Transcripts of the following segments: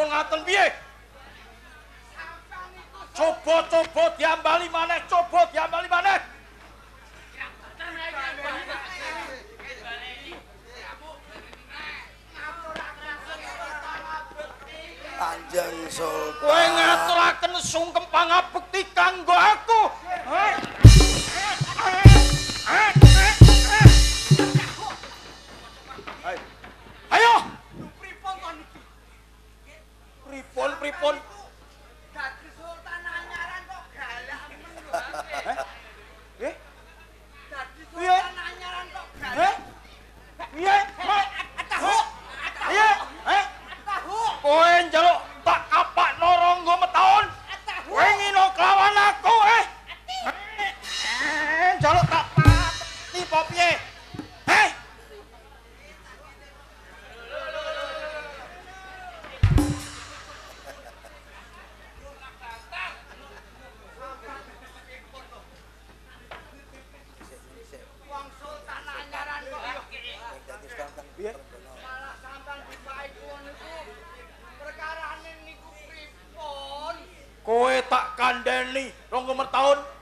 ngaten, ampun ngaten piye? tahun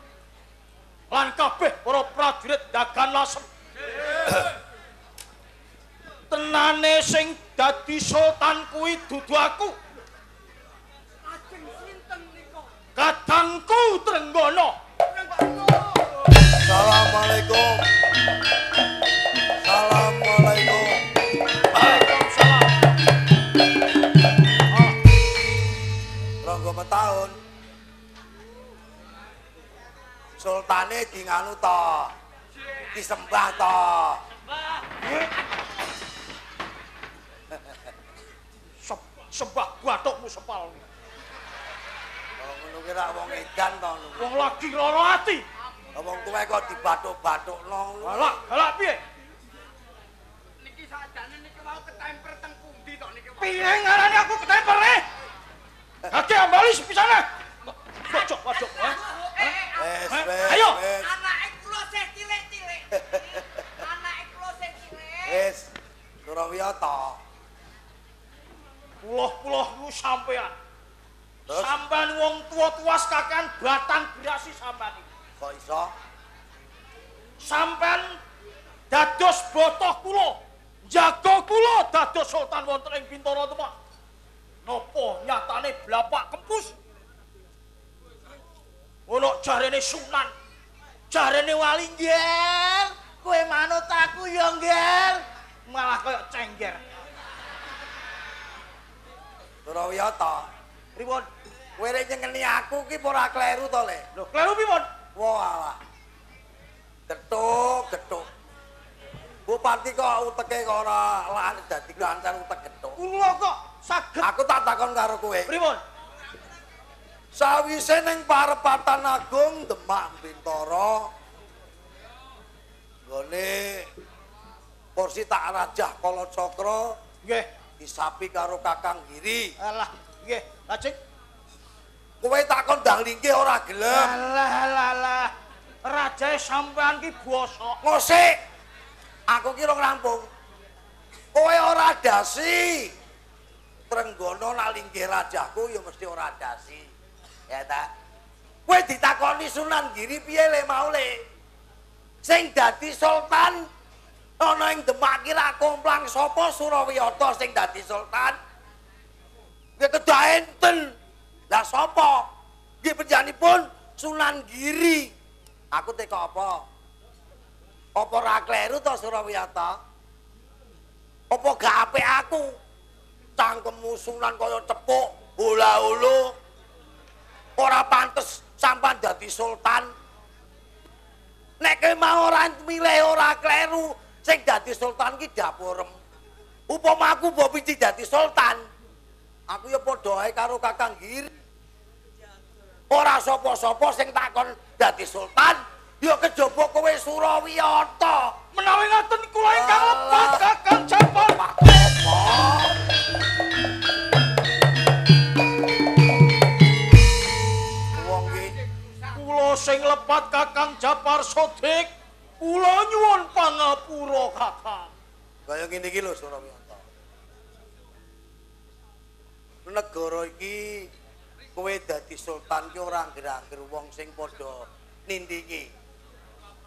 ora kleru to, Le? Lho, kleru pripun? Wah, alah. Getuk. Bupati kok uteke kok ora lan dadi kancan utek getuk. Kula kok saged Aku tak takon karo kowe. pripun? Sawise ning parepatan agung Demak Bintara gone kursi tak rajah kala cakra Nggih. disapi karo Kakang Giri. Alah, nggih. Lajeng Kowe takon ndang linggih ora gelem. Alah alah alah. Rajae sampean ki bosok. Ngosik. Aku ki rong rampung. Kowe ora dasi. Trenggono nak linggih rajaku ya mesti ora dasi. Ya ta? Kowe ditakoni Sunan Giri piye le mau le? Sing dadi sultan ana ing Demak ki ra komplang sapa Surawiyata sing dadi sultan? Ya kedah enten. Lah sapa? Nggih panjenenganipun Sunan Giri. Aku teko apa? Apa ra kleru to Surawiyata? Apa gak apik aku? Cangkemmu Sunan kaya cepuk, hula-hulu. dadi sultan. Nek kowe mau ora milih ora kleru, sing dadi sultan ki dapurem. Upama aku mbok dadi sultan, aku ya padha ae karo Kakang Giri. Ora sapa-sapa sing takon dadi sultan, ya kejaba kowe Surawiyata. Menawi ngaten kula ingkang lepat Kakang ki Kula sing lepat Kakang Japar Sodik. Kula nyuwun pangapura Kakang. kaya ngene iki lho Surawiyata. Negara iki kowe dadi sultan ki ora angger-angger wong sing padha nindingi.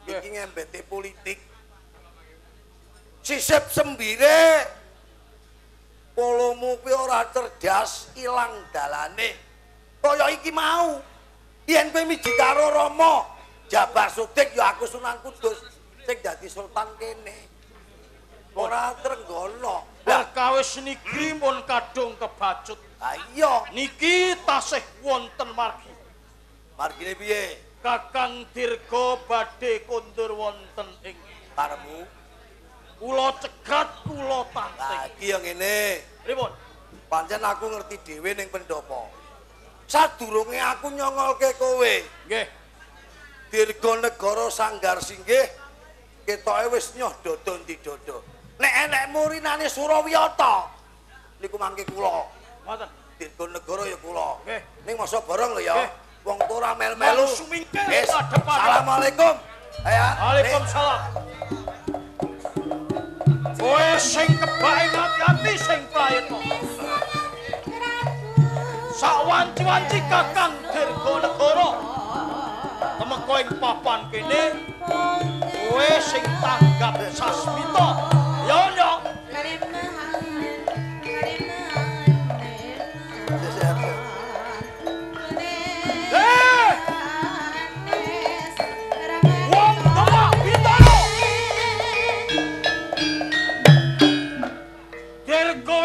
Iki ngembete politik. Sisip sembire. Polomu kuwi ora cerdas, ilang dalane. Kaya iki mau. Yen kowe miji karo Rama, Jabar Sudik ya aku Sunan Kudus sing dadi sultan kene. Ora trenggono. Lah, Perkawis niki mun kadung kebacut. Iya, Niki tasih wonten margi. margine piye? Kakang Dirga badhe kondur wonten ing Karemu. kula cegat kula Lah tanting. iki ya ngene. Pripun? Pancen aku ngerti dhewe ning pendopo. Sadurunge aku nyongolke kowe, Nggih. Dirga Negara Sanggar Singgih, ketoke wis nyoh dodo ndi dodo. Nek enek murinane Surawiyata, niku mangke kula. Ngoten. Dirga Negara ya kula. Nggih. Ning masa bareng lho ya. Wong ora mel-melu. Wis. Assalamualaikum. Ya. Waalaikumsalam. Kowe sing kebae ngati-ati sing prayitna. Sawanci-wanci Kakang Dirga Negara. Temeka ing papan kene kowe sing tanggap sasmita.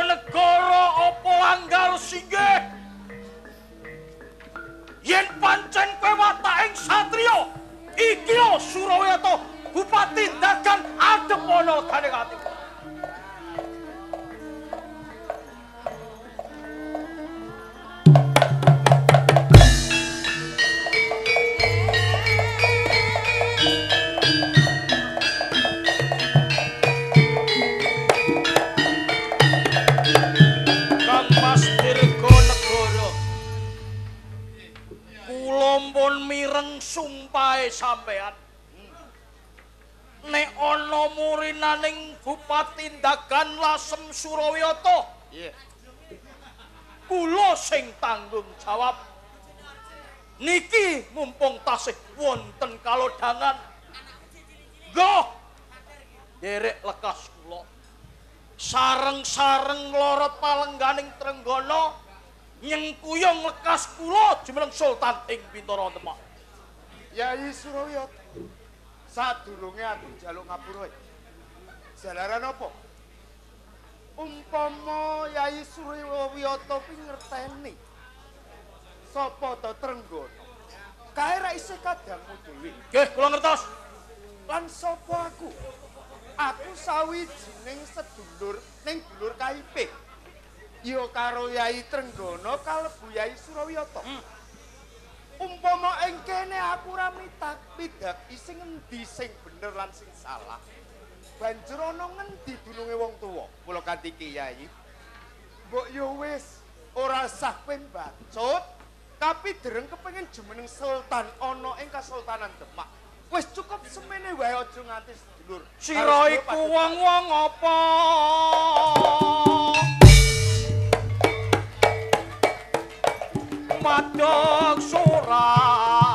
Negara apa langgar singgih? Yen pancen kowe wataking satriya, iki Surawiyata, Bupati Dagang adep ana gane ati. Sampean. Nek ana murinaning Bupati Dagan Lasem Surawiyata, kula sing tanggung jawab. Niki mumpung tasih wonten kalodhangan. Go! Derek lekas kula. sareng-sareng lorot palengganing Trenggono nyengkuyung lekas kula jumeneng Sultan ing Bintara Demak. Yai Surawiyata. Sadurunge aku njaluk ngapura. Jalaran apa? Umpama Yai Surawiyata kuwi ngerteni sapa to Trenggono. Kae ra isih kadangmu dhewe. Nggih, kula ngertos. Lan sapa aku? Aku sawijining sedulur ning dulur KIP. Ya karo Yai Trenggono kalebu Yai Surawiyata. Umpama ing kene aku ora mitak pidak sing endi sing bener lan sing salah. Banjur ana ngendi dununge wong tuwa? Mula kanthi Kyai. Mbok yo wis ora sah kowe bacut, tapi dereng kepengin jumeneng sultan ana ing Kasultanan Demak. Wis cukup semene wae aja nganti sedulur. Sira iku wong-wong apa? Madog surat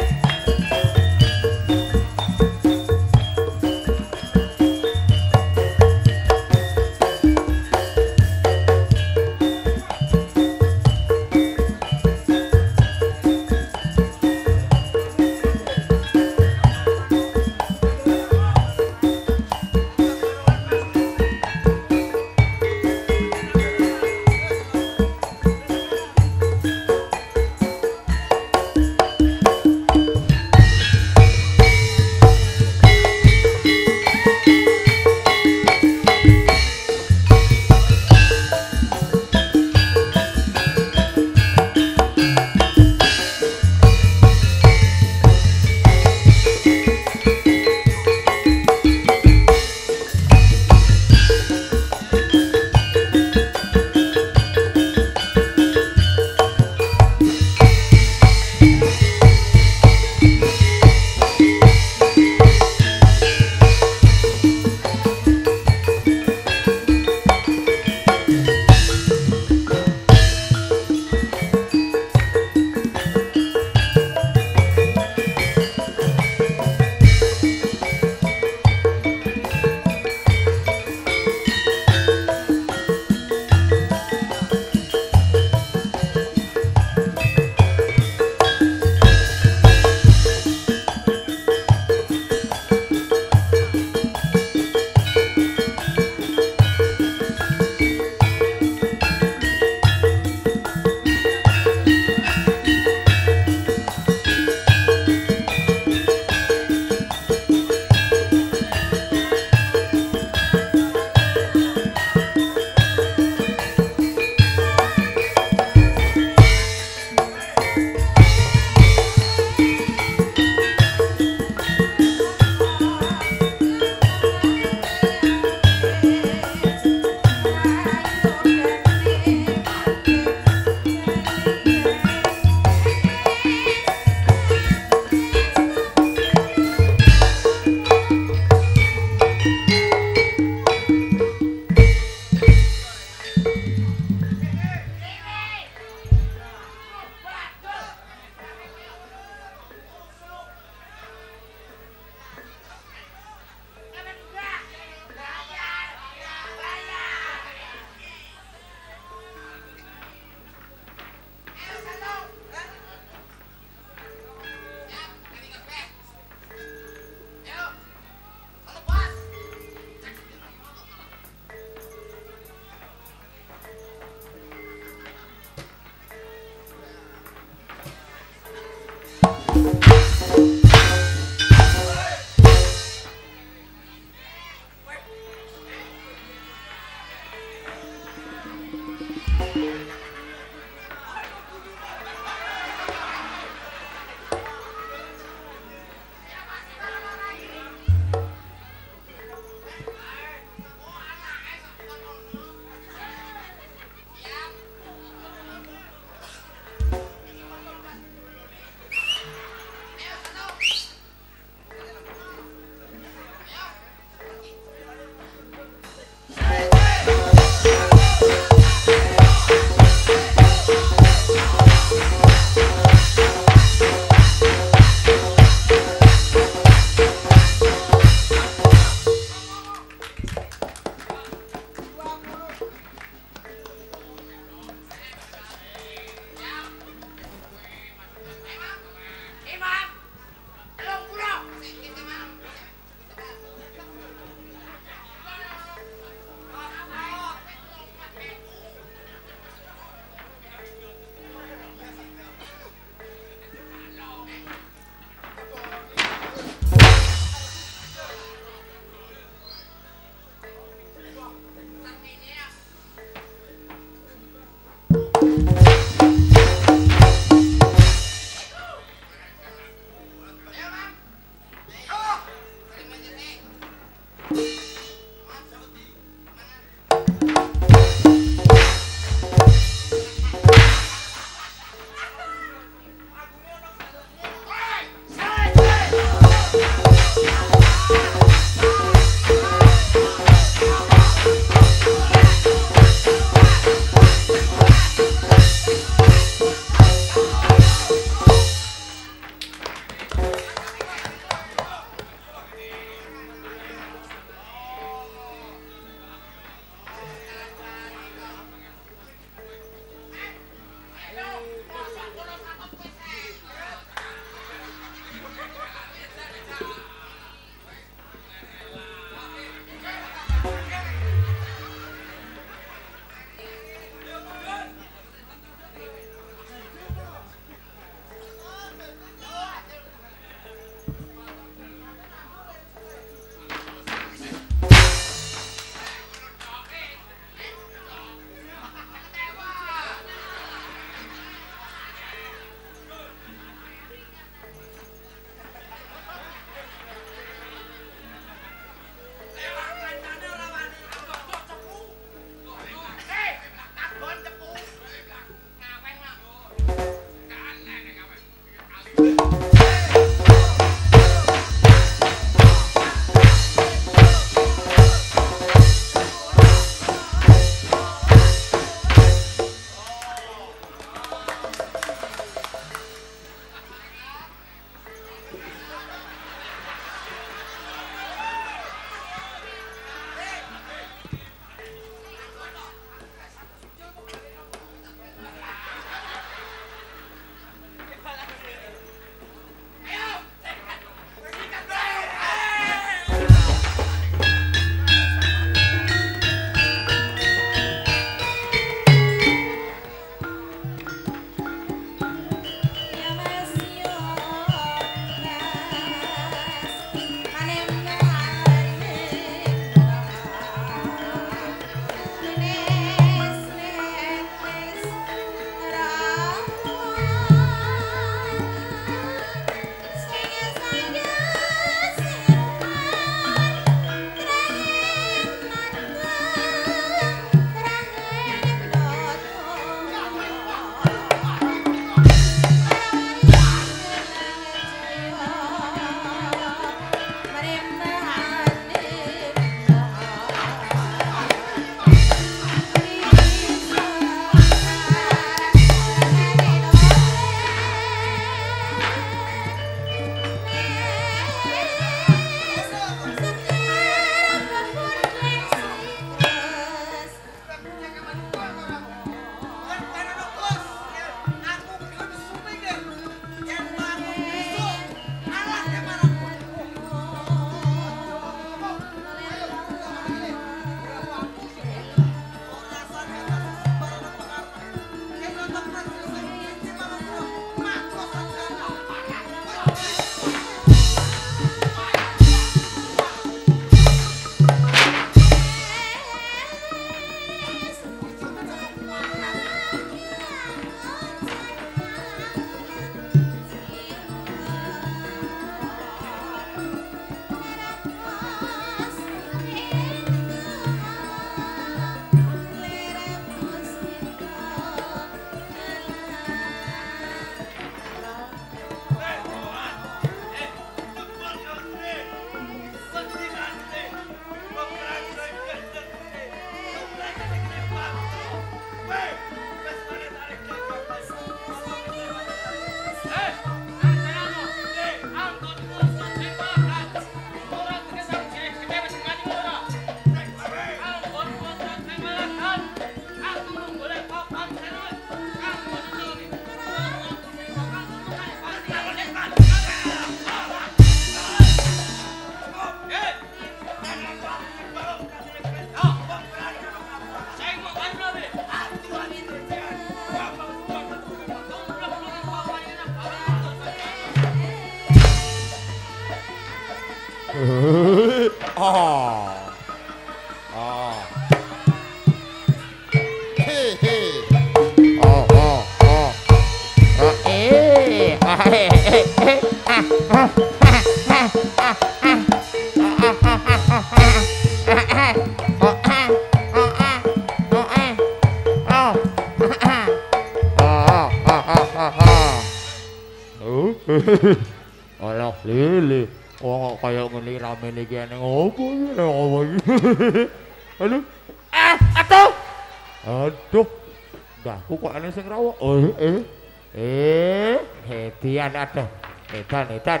edan edan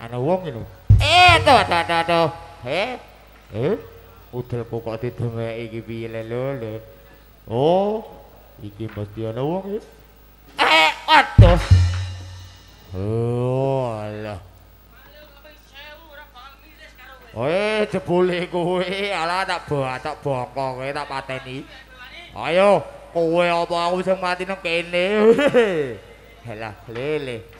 ana wong ngono. Eh to to to to. Eh eh udel kok didemek iki piye le lo oh iki mesti ana wong eh. Eh aduh. Oh alah. Eh jebule kowe. Ala tak bocok boko kowe eh, tak pateni. Ayo kowe apa aku sing mati nang kene. Helah lele.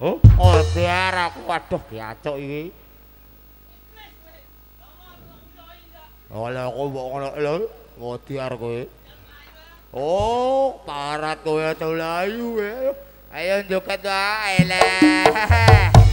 Oh, oh biar aku waduh diacok iki. Oleh aku mbok ngono lho, wedi are kowe. Oh, parat kowe to layu. Eh. Ayo njoket ae.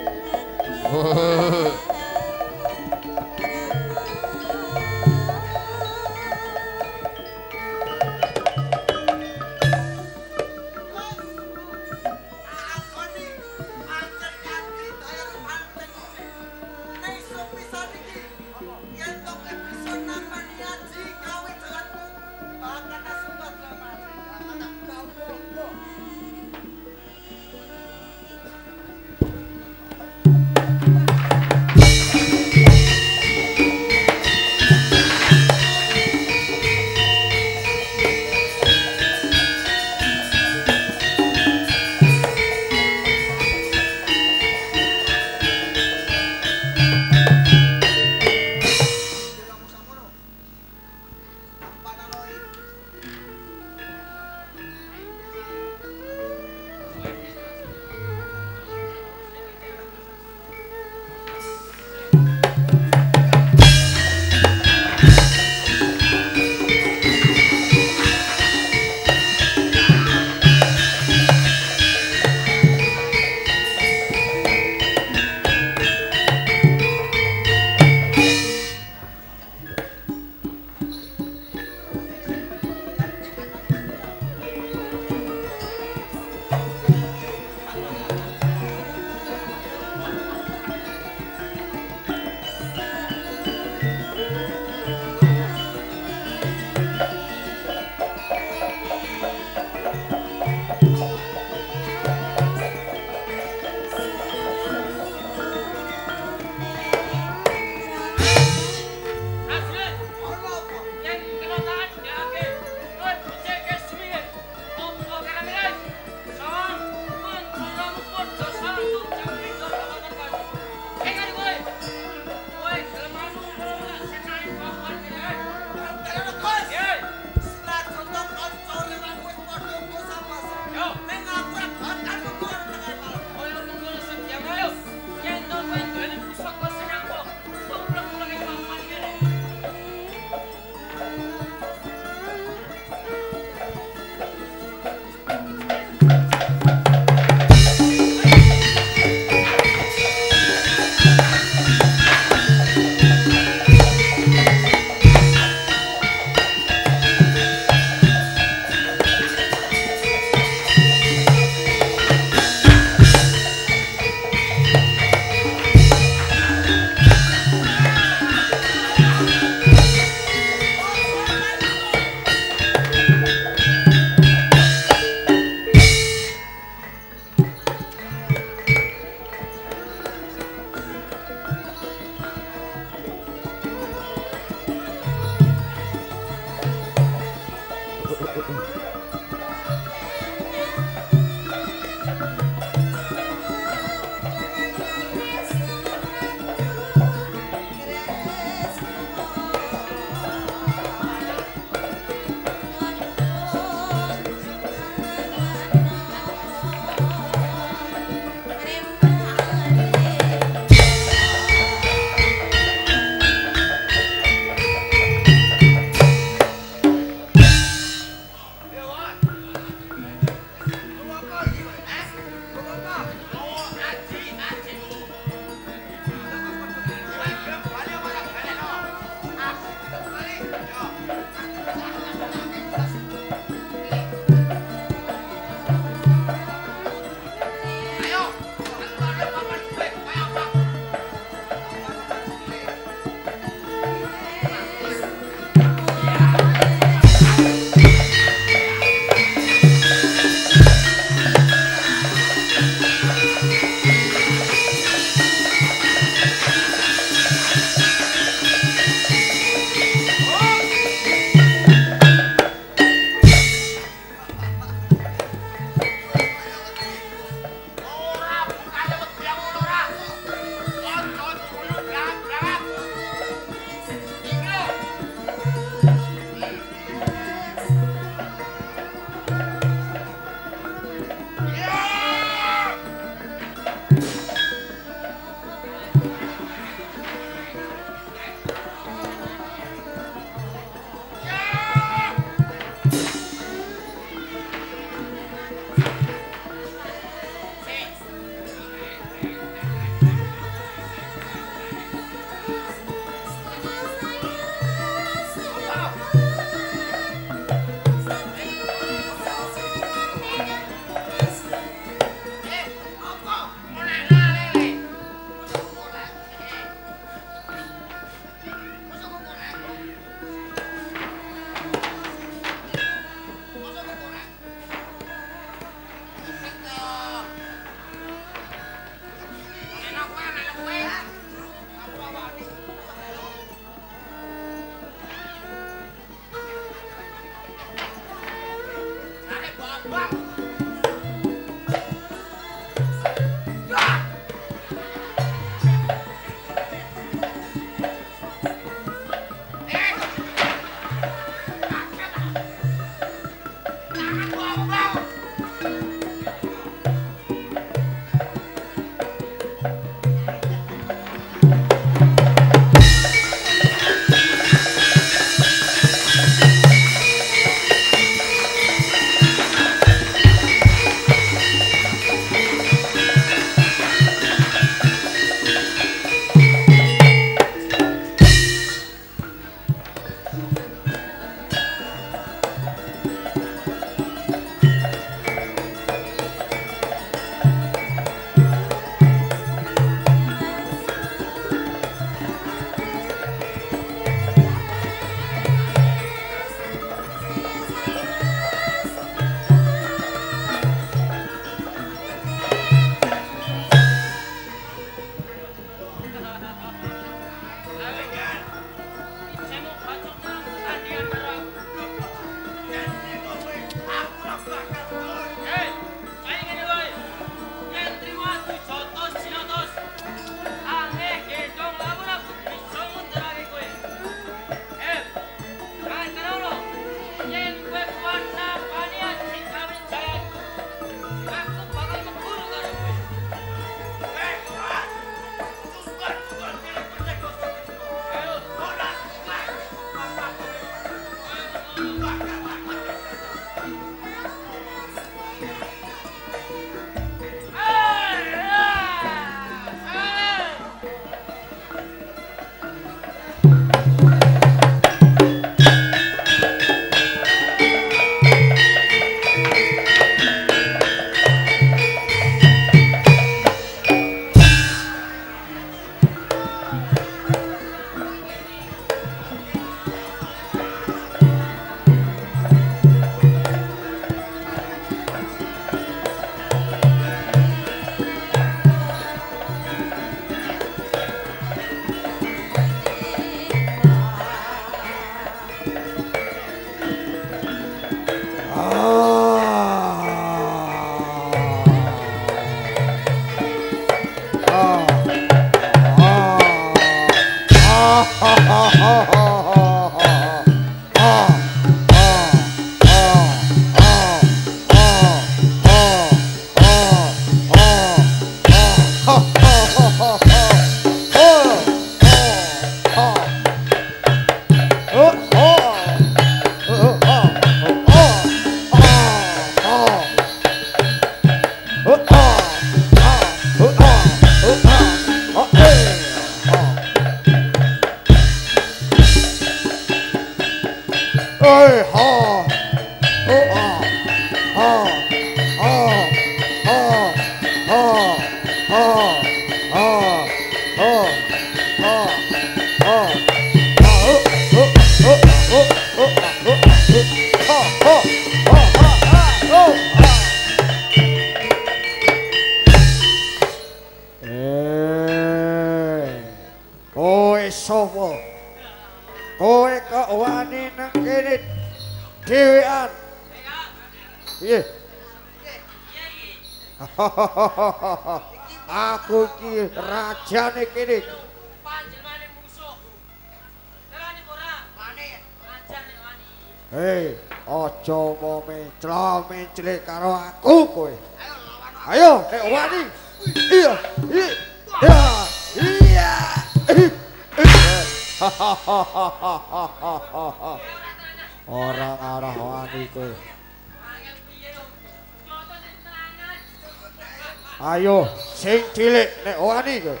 Ayo, sing cilik nek wani kowe.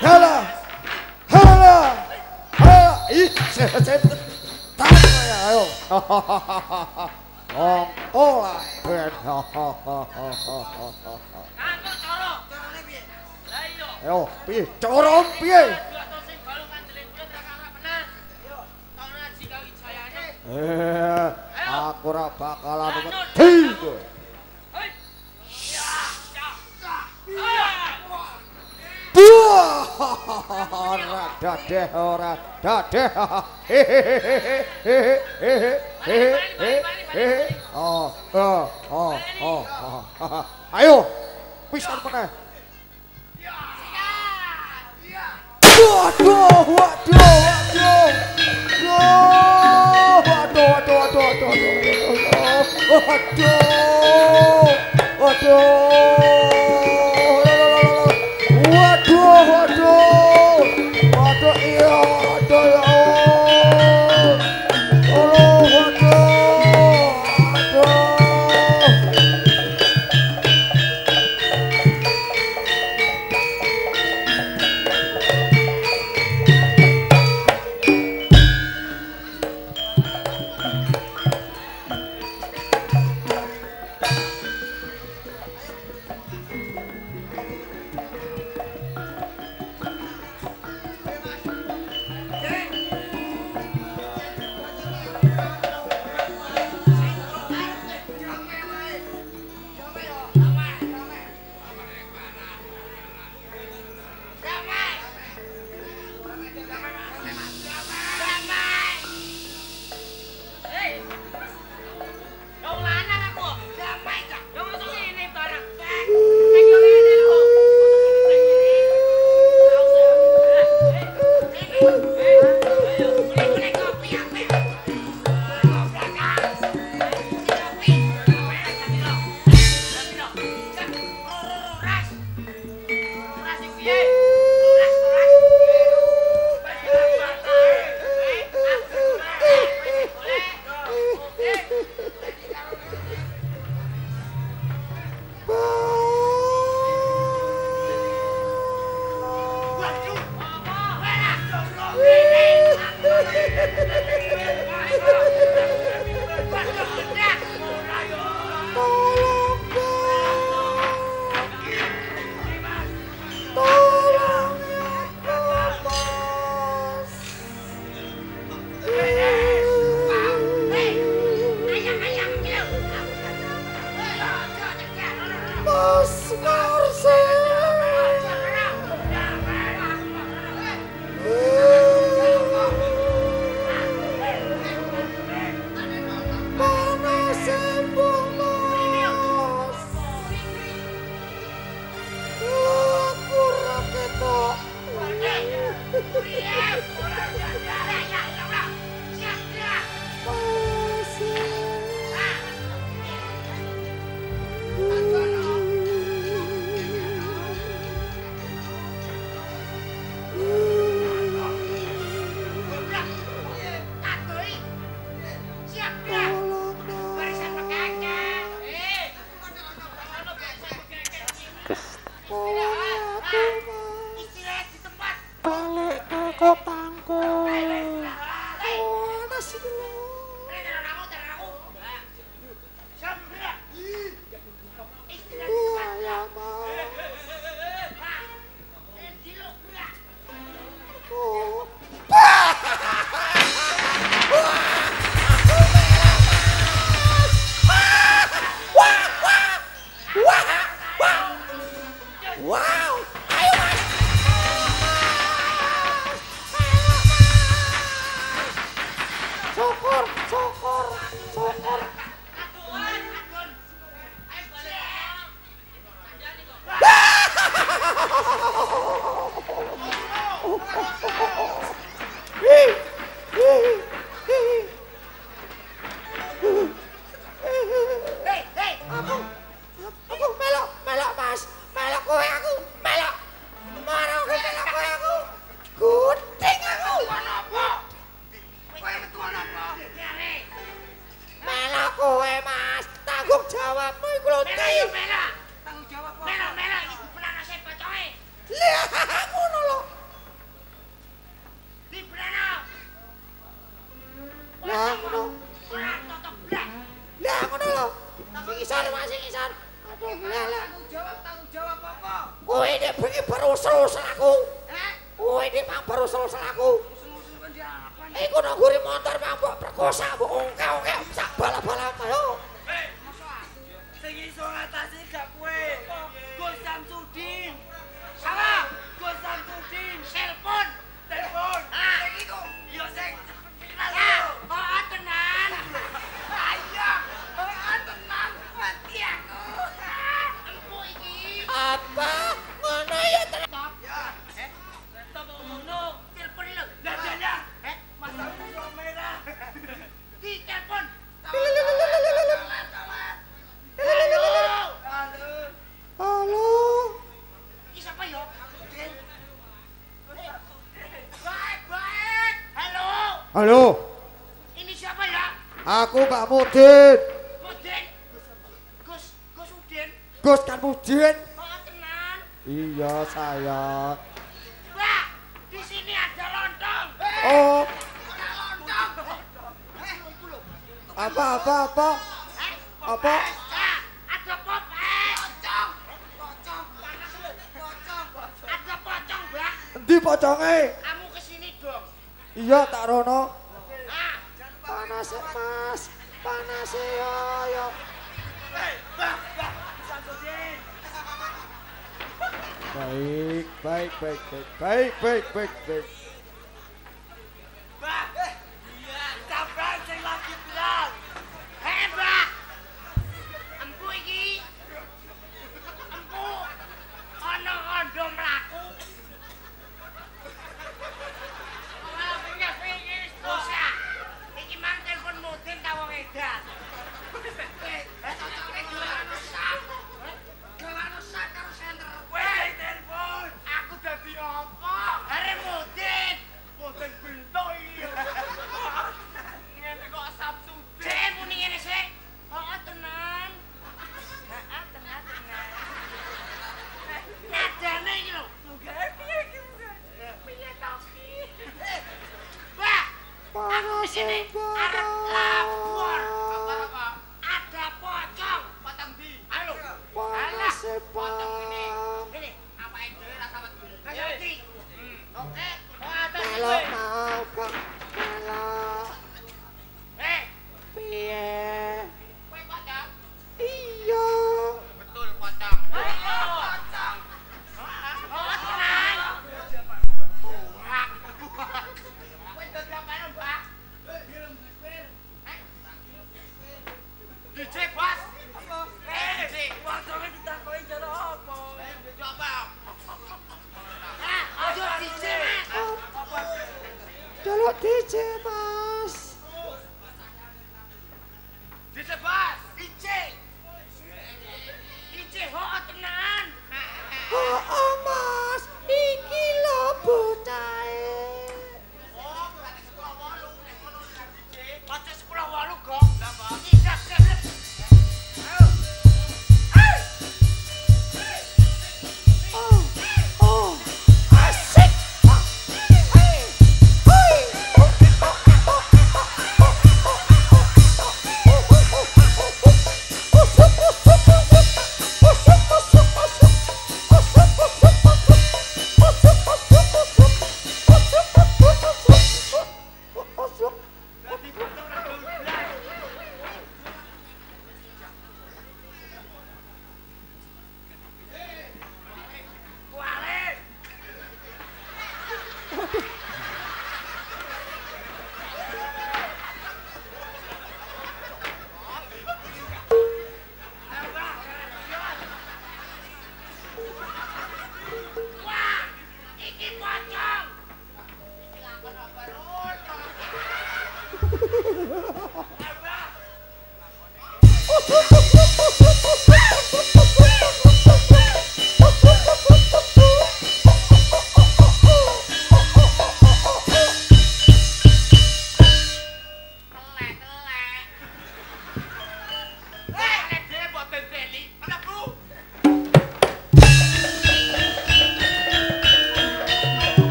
Hala. Hala. Hala. Ih, set. Tak ya, ayo. Oh lah. Ben. Kantor cara. Carane piye? Lah iya. Ayo, piye? Cara piye? Eh, aku ora bakalan wedi kowe. Ora dadeh ora dadeh. Oh, oh, oh, oh. Ayo, pisan meneh. Waduh. Waduh, waduh, waduh, waduh, waduh, waduh. Waduh. Waduh. Waduh, Pak Mudin. Mudin. Gus, Gus Udin. Gus kan Mudin. Oh. Iya, saya. Mbak, di sini ada lontong. Oh, Ada lontong. apa apa apa? Eh, Apa? ah, ada pop eh. Pocong. Pocong. Ada pocong, Mbak. Endi poconge? Kamu ke sini dong. Iya, tak rono. Ah, Panas, Mas. Panas ya, ya. Baik, baik, baik, baik, baik, baik, baik, baik.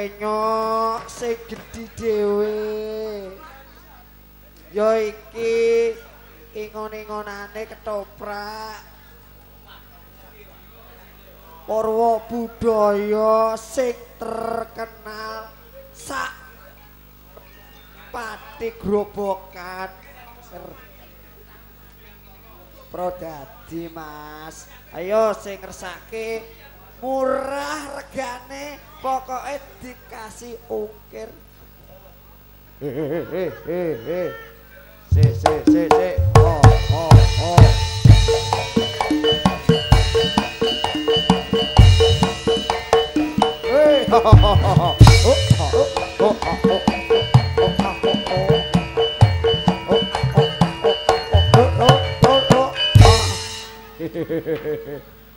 Penyok sing gedhi dhewe. Ya iki ingon-ingonane ketoprak. Purwa budaya sing terkenal sak pati grobokan Prodadi Mas ayo sing ngersake murah regane pokoke dikasih ungkir hehehe si si si si oh, oh, oh, oh.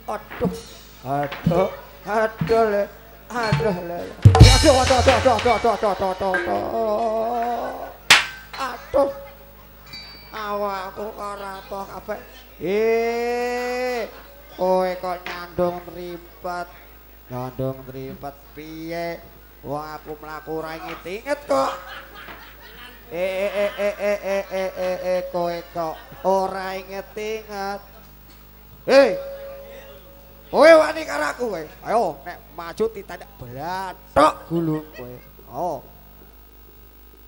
Aduh, aduh, aduh le, aduh le, aduh, aduh, aduh, aduh, aduh, aduh, aduh, aduh, aduh, aduh, awakku ora apa kabeh. Eh, kowe kok nyandung mripat, nyandung mripat piye? Wah, aku mlaku ora inget-inget kok. Eh eh eh eh eh eh eh eh kowe kok ora inget-inget. Hei. Kowe wani karo aku kowe. Ayo nek maju titadak blathok gulung kowe. Oh.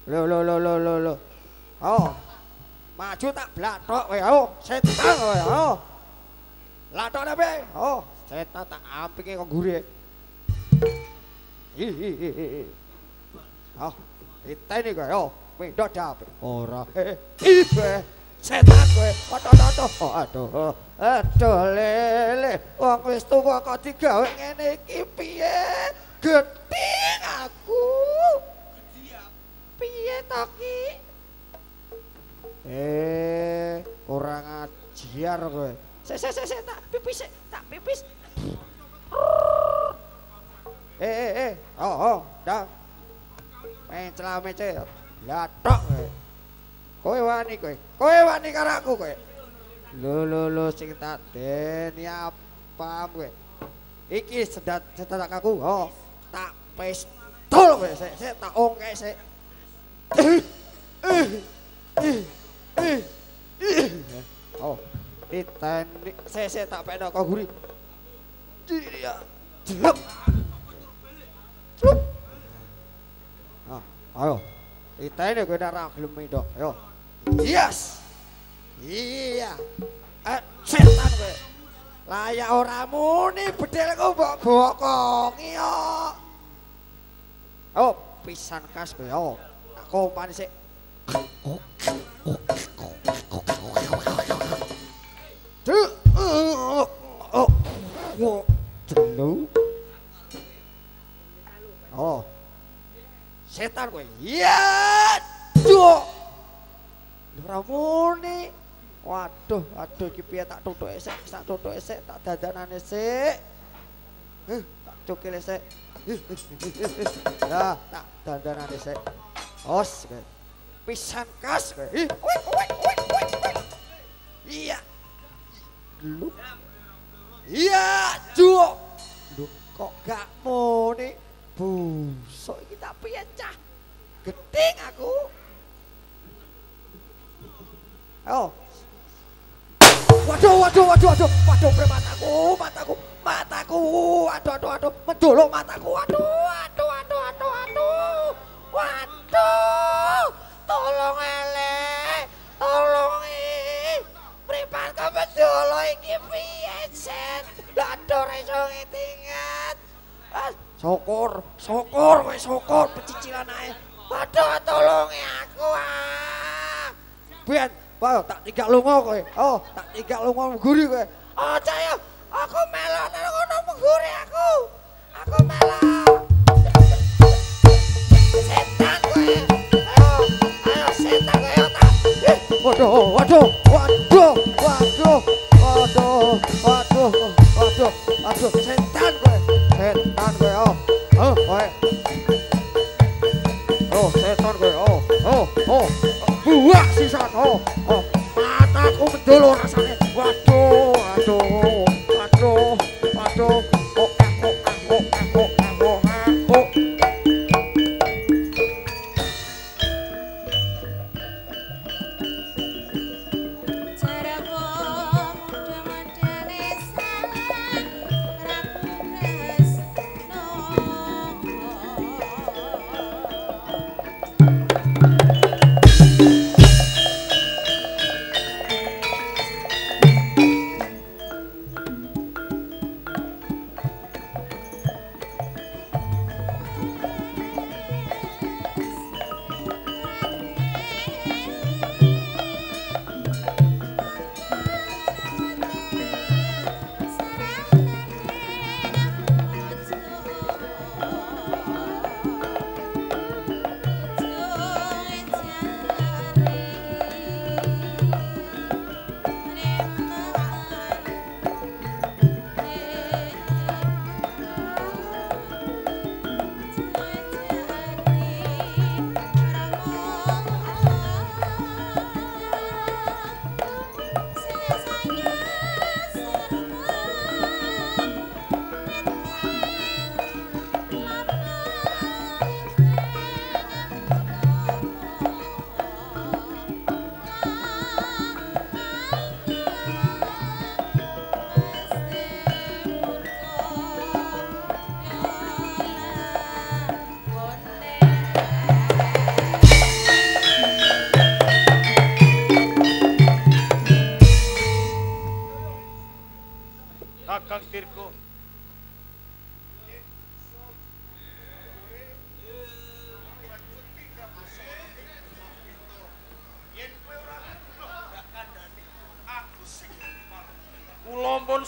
Lo lo lo lo lo lo. Oh. Maju tak blathok kowe. Oh, setan kowe. Oh. Lathok nabe. Oh, setan tak ampinge kok gure. Hi hi hi. Oh, itene kowe. Oh. Wedok dapet ora. Ibe setan kowe. Aduh aduh aduh. Lele. Wong wis tuwa kok digawe ngene iki piye? Gething aku. Piye to ki? Eh, ora ngajar kowe. Sik sik sik tak pipis tak pipis. Eh eh eh. Oh oh, dah. Mencela mece. Latok kowe. Kowe wani kowe. Kowe wani karo aku kowe. Lho lho lho sing tak deni apa kowe. Iki sedat sedat aku. Oh, tak pistol kowe sik sik tak ongke sik. Oh, diteni sik sik tak peno kok guri. Jlep. Jlep. Ah, ayo. Itene kowe nek ora gelem ndok. Ayo. Yes. Iya. Eh, setan kowe. Layak ora muni bedelku mbok bokongi yo. Oh, pisan kas kowe. Oh, tak kompani sik. Duh. Oh. Oh. Jelu. Oh. Setan kowe. Iya. Duh. Ora muni. Waduh, aduh iki piye tak tutuke sik, tak tutuke sik, tak dadanane sik. Huh, tak cukile sik. Lah, tak dandanane sik. Os, pisan kas. Iya. Lu. Iya, juk. Lu kok gak muni? Busuk iki tak piye cah? Gedeng aku. Oh. Waduh, waduh, waduh, waduh, waduh, bre mataku, mataku, mataku, aduh, aduh, aduh, mendolok mataku, aduh, aduh, aduh, aduh, aduh, waduh, tolong ele, tolong i, pripat ke mendolok iki piye, set, aduh, reso ngetingat, ah, syukur, syukur kowe syukur. Pecicilan ae. Waduh tulungi aku ah. Ben, wae tak tinggal lunga kowe. Oh, tak tinggal lunga mengguri kowe. Aja ya, aku melok nang ngono mengguri aku. Aku melok. Setan kowe. Ayo, ayo setan kowe tak. Eh, Waduh, waduh, waduh, waduh, waduh, waduh, waduh, waduh, setan kowe. Setan kowe. Oh, oh, kowe. Oh, setan kowe. Oh, oh, oh. Buak sisan. Oh, oh. Mataku mendolo rasane. Waduh, waduh,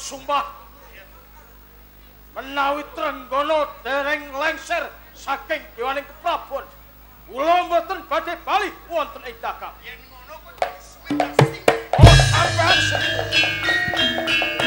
sumpah menawi Trenggono dereng lengser saking dewaning keprabon. Kula mboten badhe bali wonten ing dagang. Oh, sampean sing